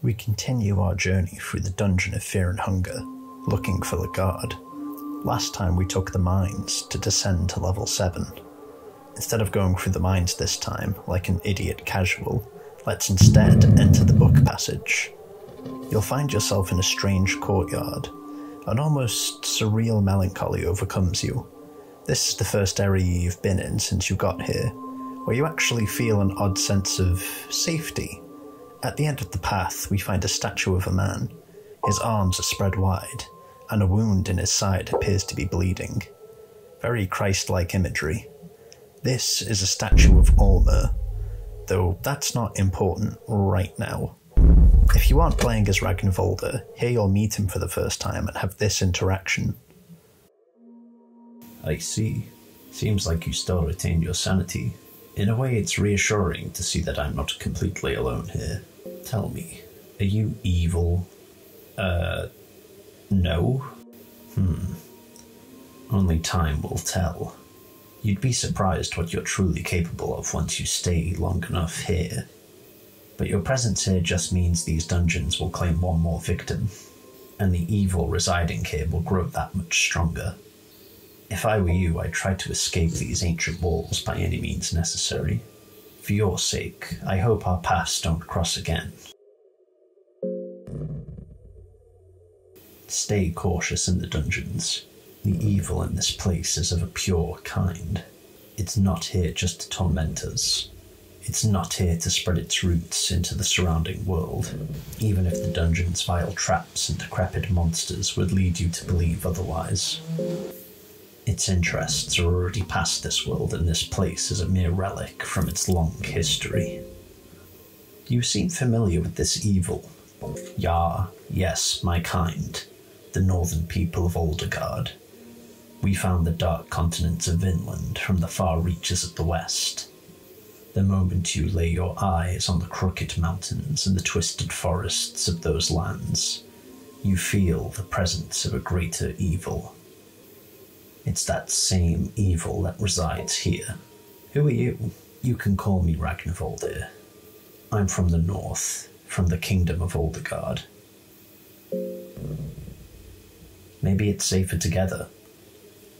We continue our journey through the Dungeon of Fear and Hunger, looking for the guard. Last time we took the mines to descend to level 7. Instead of going through the mines this time, like an idiot casual, let's instead enter the book passage. You'll find yourself in a strange courtyard. An almost surreal melancholy overcomes you. This is the first area you've been in since you got here, where you actually feel an odd sense of safety. At the end of the path, we find a statue of a man. His arms are spread wide, and a wound in his side appears to be bleeding. Very Christ like imagery. This is a statue of Alll-mer, though that's not important right now. If you aren't playing as Ragnvaldr, here you'll meet him for the first time and have this interaction. I see. Seems like you still retain your sanity. In a way, it's reassuring to see that I'm not completely alone here. Tell me, are you evil? Uh, no? Hmm. Only time will tell. You'd be surprised what you're truly capable of once you stay long enough here. But your presence here just means these dungeons will claim one more victim, and the evil residing here will grow that much stronger. If I were you, I'd try to escape these ancient walls by any means necessary. For your sake, I hope our paths don't cross again. Stay cautious in the dungeons. The evil in this place is of a pure kind. It's not here just to torment us. It's not here to spread its roots into the surrounding world, even if the dungeon's vile traps and decrepit monsters would lead you to believe otherwise. Its interests are already past this world, and this place is a mere relic from its long history. You seem familiar with this evil. Ya, yes, my kind, the northern people of Oldegard. We found the dark continents of Vinland from the far reaches of the west. The moment you lay your eyes on the crooked mountains and the twisted forests of those lands, you feel the presence of a greater evil. It's that same evil that resides here. Who are you? You can call me Ragnvaldr. I'm from the north, from the kingdom of Oldegard. Maybe it's safer together.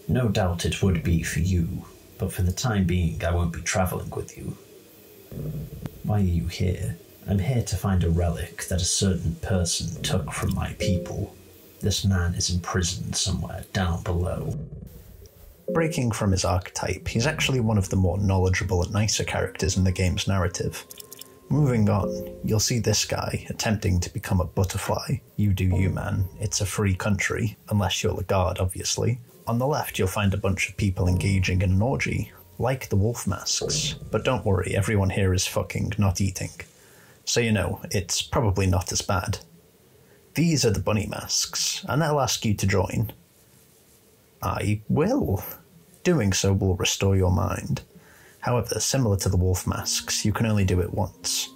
No doubt it would be for you, but for the time being, I won't be traveling with you. Why are you here? I'm here to find a relic that a certain person took from my people. This man is imprisoned somewhere down below. Breaking from his archetype, he's actually one of the more knowledgeable and nicer characters in the game's narrative. Moving on, you'll see this guy attempting to become a butterfly. You do you, man. It's a free country, unless you're the guard, obviously. On the left, you'll find a bunch of people engaging in an orgy, like the wolf masks. But don't worry, everyone here is fucking, not eating. So you know, it's probably not as bad. These are the bunny masks, and they'll ask you to join. I will. Doing so will restore your mind. However, similar to the wolf masks, you can only do it once.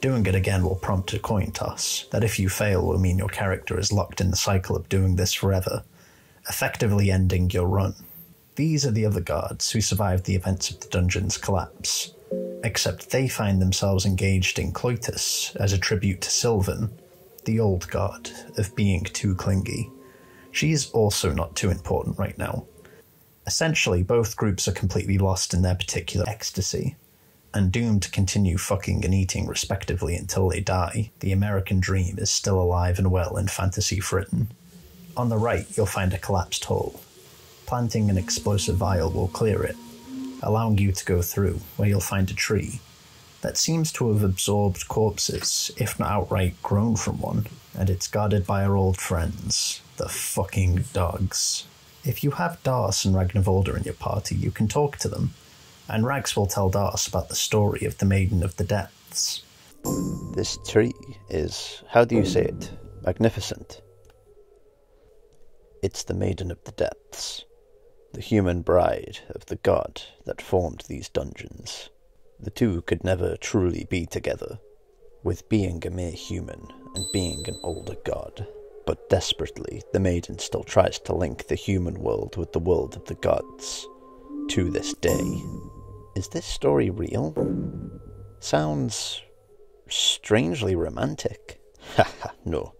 Doing it again will prompt a coin toss, that if you fail will mean your character is locked in the cycle of doing this forever, effectively ending your run. These are the other guards who survived the events of the dungeon's collapse, except they find themselves engaged in coitus as a tribute to Sylvian, the old guard of being too clingy. She is also not too important right now. Essentially, both groups are completely lost in their particular ecstasy, and doomed to continue fucking and eating respectively until they die. The American dream is still alive and well in Fantasy Britain. On the right, you'll find a collapsed hole. Planting an explosive vial will clear it, allowing you to go through, where you'll find a tree that seems to have absorbed corpses, if not outright grown from one, and it's guarded by our old friends, the fucking dogs. If you have D'arce and Ragnvaldr in your party, you can talk to them, and Rags will tell D'arce about the story of the Maiden of the Depths. This tree is, how do you say it, magnificent. It's the Maiden of the Depths, the human bride of the god that formed these dungeons. The two could never truly be together, with being a mere human and being an older god. But desperately, the maiden still tries to link the human world with the world of the gods. To this day. Is this story real? Sounds strangely romantic. Haha, no.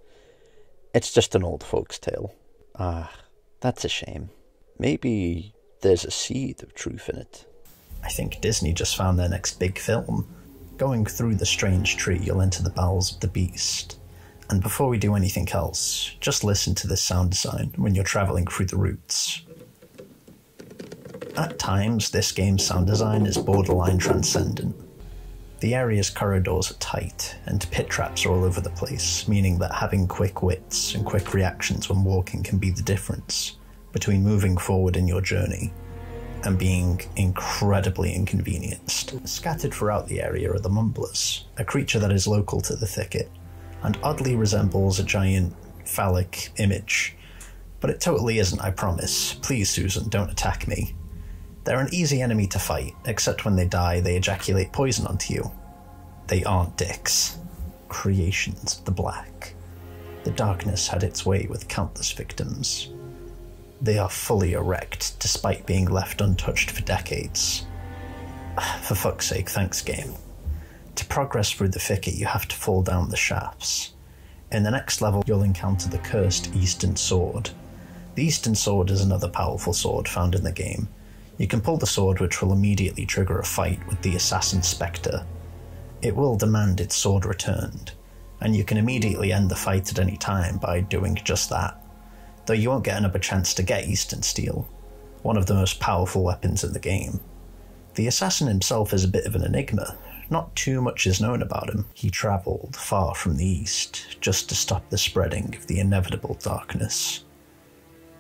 It's just an old folks' tale. Ah, that's a shame. Maybe there's a seed of truth in it. I think Disney just found their next big film. Going through the strange tree, you'll enter the bowels of the beast. And before we do anything else, just listen to this sound design when you're traveling through the roots. At times, this game's sound design is borderline transcendent. The area's corridors are tight, and pit traps are all over the place, meaning that having quick wits and quick reactions when walking can be the difference between moving forward in your journey and being incredibly inconvenienced. Scattered throughout the area are the Mumblers, a creature that is local to the thicket, and oddly resembles a giant phallic image. But it totally isn't, I promise. Please, Susan, don't attack me. They're an easy enemy to fight, except when they die, they ejaculate poison onto you. They aren't dicks. Creations of the black. The darkness had its way with countless victims. They are fully erect, despite being left untouched for decades. For fuck's sake, thanks, game. To progress through the thicket, you have to fall down the shafts. In the next level, you'll encounter the cursed Eastern Sword. The Eastern Sword is another powerful sword found in the game, you can pull the sword, which will immediately trigger a fight with the Assassin Spectre. It will demand its sword returned, and you can immediately end the fight at any time by doing just that, though you won't get another chance to get Eastern Steel, one of the most powerful weapons in the game. The assassin himself is a bit of an enigma. Not too much is known about him. He travelled far from the east just to stop the spreading of the inevitable darkness.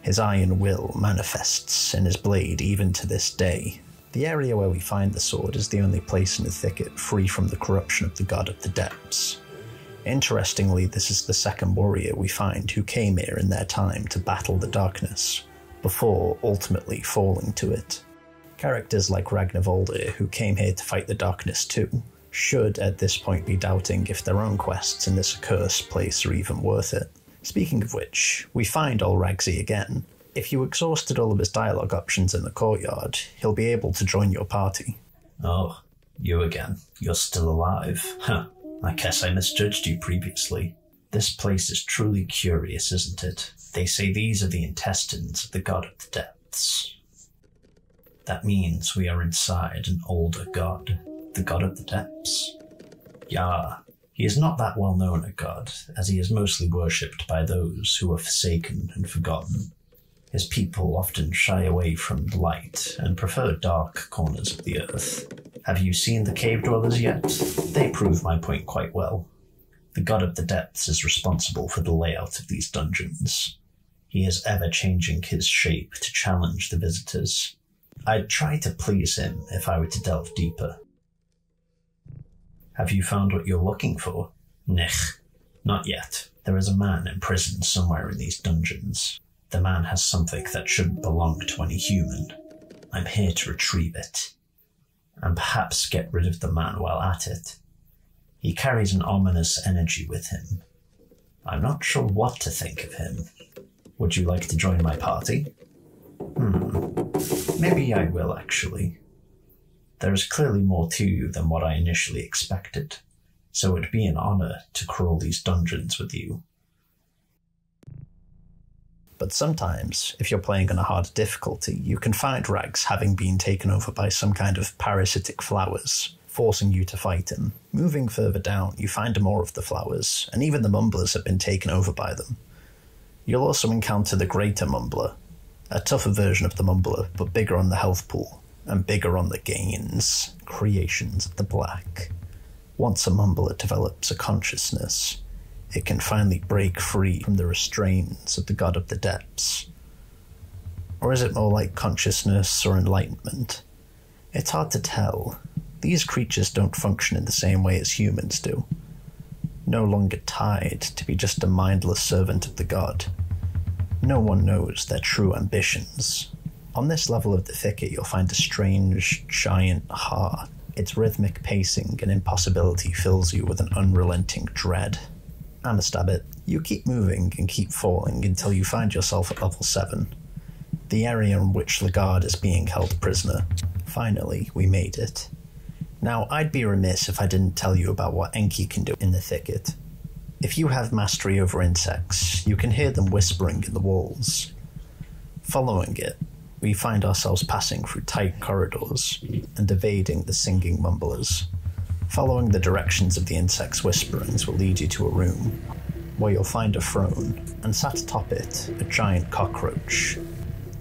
His iron will manifests in his blade even to this day. The area where we find the sword is the only place in the thicket free from the corruption of the god of the depths. Interestingly, this is the second warrior we find who came here in their time to battle the darkness, before ultimately falling to it. Characters like Ragnarvoldir, who came here to fight the darkness too, should at this point be doubting if their own quests in this accursed place are even worth it. Speaking of which, we find Olraxi again. If you exhausted all of his dialogue options in the courtyard, he'll be able to join your party. Oh, you again. You're still alive. Huh. I guess I misjudged you previously. This place is truly curious, isn't it? They say these are the intestines of the god of the depths. That means we are inside an older god, the god of the depths. Yah, he is not that well known a god, as he is mostly worshipped by those who are forsaken and forgotten. His people often shy away from the light and prefer dark corners of the earth. Have you seen the cave dwellers yet? They prove my point quite well. The god of the depths is responsible for the layout of these dungeons. He is ever changing his shape to challenge the visitors. I'd try to please him if I were to delve deeper, have you found what you're looking for? Nich. Not yet. There is a man imprisoned somewhere in these dungeons. The man has something that shouldn't belong to any human. I'm here to retrieve it. And perhaps get rid of the man while at it. He carries an ominous energy with him. I'm not sure what to think of him. Would you like to join my party? Hmm. Maybe I will, actually. There is clearly more to you than what I initially expected, so it'd be an honor to crawl these dungeons with you. But sometimes, if you're playing on a hard difficulty, you can find Rags having been taken over by some kind of parasitic flowers, forcing you to fight him. Moving further down, you find more of the flowers, and even the mumblers have been taken over by them. You'll also encounter the Greater Mumbler, a tougher version of the Mumbler, but bigger on the health pool, and bigger on the gains, creations of the black. Once a mumbler develops a consciousness, it can finally break free from the restraints of the god of the depths. Or is it more like consciousness or enlightenment? It's hard to tell. These creatures don't function in the same way as humans do. No longer tied to be just a mindless servant of the god. No one knows their true ambitions, on this level of the thicket, you'll find a strange, giant heart. Its rhythmic pacing and impossibility fills you with an unrelenting dread. I'm stab it. You keep moving and keep falling until you find yourself at level 7, the area in which the guard is being held prisoner. Finally, we made it. Now, I'd be remiss if I didn't tell you about what Enki can do in the thicket. If you have mastery over insects, you can hear them whispering in the walls. Following it, we find ourselves passing through tight corridors and evading the singing mumblers. Following the directions of the insect's whisperings will lead you to a room where you'll find a throne, and sat atop it, a giant cockroach.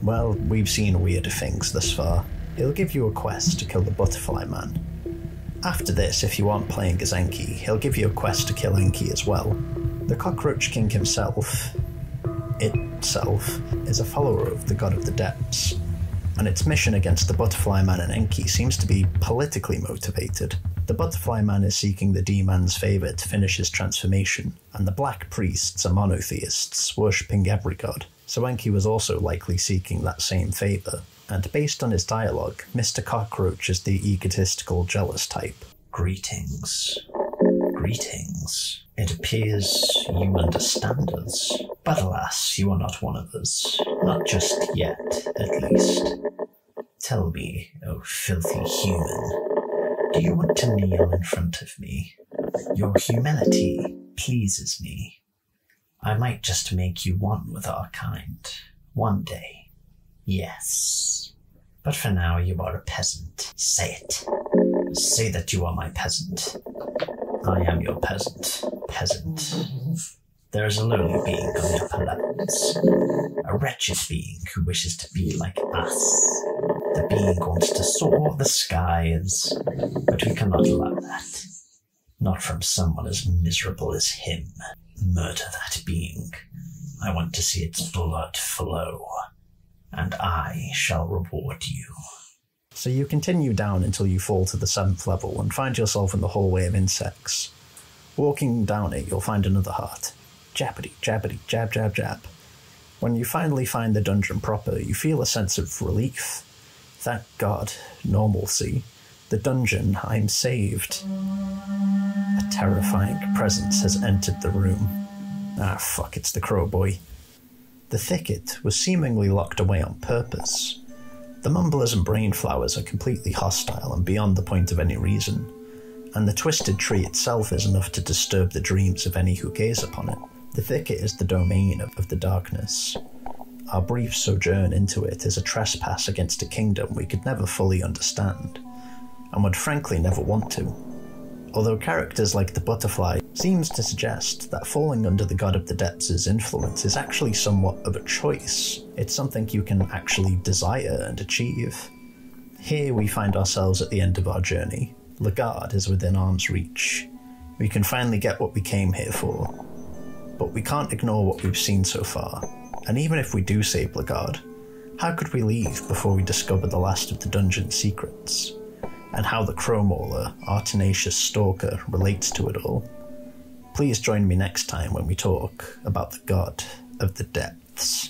Well, we've seen weirder things thus far. He'll give you a quest to kill the butterfly man. After this, if you aren't playing as Enki, he'll give you a quest to kill Enki as well. The Cockroach King himself, itself, is a follower of the God of the Depths, and its mission against the Butterfly Man and Enki seems to be politically motivated. The Butterfly Man is seeking the D-Man's favour to finish his transformation, and the Black Priests are monotheists, worshipping every god. So Enki was also likely seeking that same favour, and based on his dialogue, Mr. Cockroach is the egotistical, jealous type. Greetings. Greetings. It appears you understand us, but alas, you are not one of us. Not just yet, at least. Tell me, oh filthy human, do you want to kneel in front of me? Your humility pleases me. I might just make you one with our kind. One day. Yes. But for now, you are a peasant. Say it. Say that you are my peasant. I am your peasant. Peasant. There is a lonely being on the upper levels, a wretched being who wishes to be like us. The being wants to soar the skies, but we cannot allow that. Not from someone as miserable as him. Murder that being. I want to see its blood flow, and I shall reward you. So you continue down until you fall to the seventh level and find yourself in the hallway of insects. Walking down it, you'll find another heart. Jabbity, jabbity, jab, jab, jab. When you finally find the dungeon proper, you feel a sense of relief. Thank God, normalcy. The dungeon, I'm saved. A terrifying presence has entered the room. Ah, fuck, it's the crow boy. The thicket was seemingly locked away on purpose. The mumblers and brain flowers are completely hostile and beyond the point of any reason, and the twisted tree itself is enough to disturb the dreams of any who gaze upon it. The thicket is the domain of, of the darkness. Our brief sojourn into it is a trespass against a kingdom we could never fully understand, and would frankly never want to. Although characters like the butterfly seems to suggest that falling under the god of the depths' influence is actually somewhat of a choice. It's something you can actually desire and achieve. Here we find ourselves at the end of our journey. Le'garde is within arm's reach. We can finally get what we came here for, but we can't ignore what we've seen so far. And even if we do save Le'garde, how could we leave before we discover the last of the dungeon's secrets? And how the Crow Mauler, our tenacious stalker, relates to it all? Please join me next time when we talk about the God of the Depths.